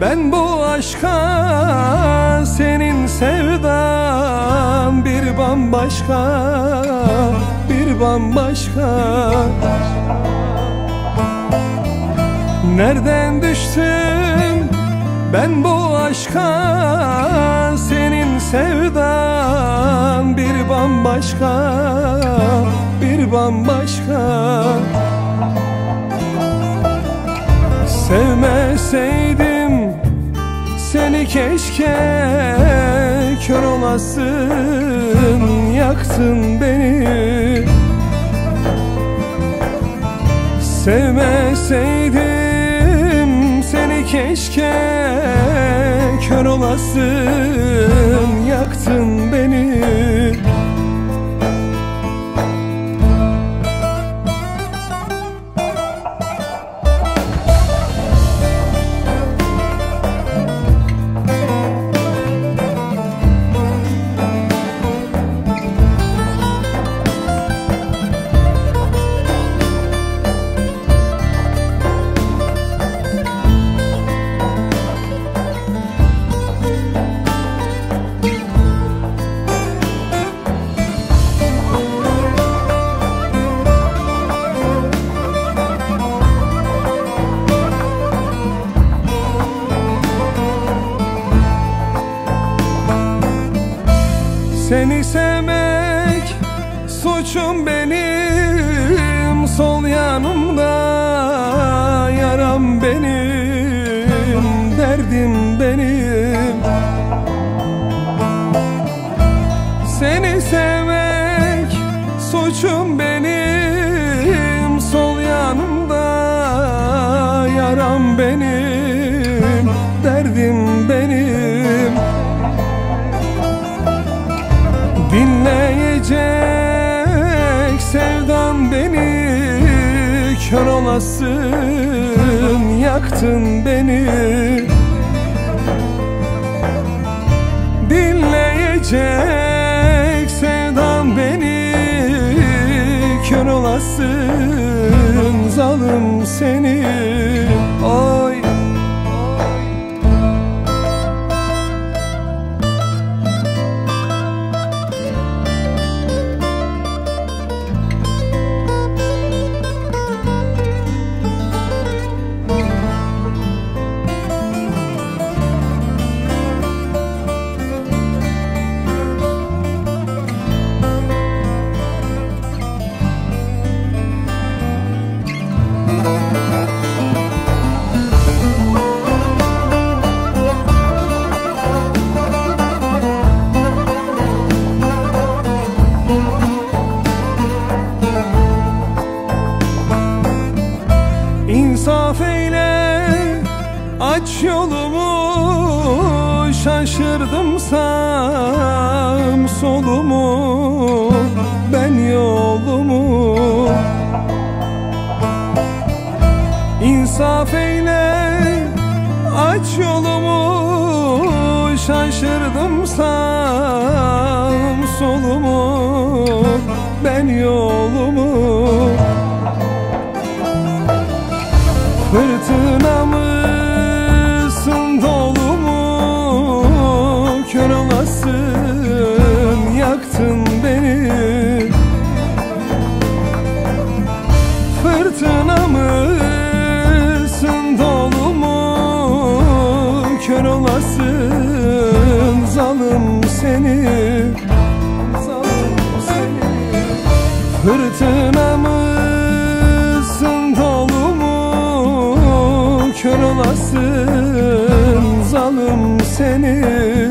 Ben bu aşka senin sevdan bir bambaşka bir bambaşka. Nereden düştüm ben bu aşka senin sevdan bir bambaşka bir bambaşka keşke kör olasın yaktın beni. Sevmeseydim seni keşke kör olasın yaktın beni suçum benim Sol yanımda yaram benim Derdim benim. Seni sevmek suçum benim Sol yanımda yaram benim Derdim benim. Dinleyecek Kör olasın yaktın beni. Dinleyecek aç yolumu Şaşırdım sam solumu Ben yolumu. İnsaf eyle aç yolumu Şaşırdım sam solumu Ben yolumu Olasın yaktın beni. Fırtına mısın dolu mu? Kör olasın zalim seni. Seni Fırtına mısın dolu mu? Kör olasın zalim seni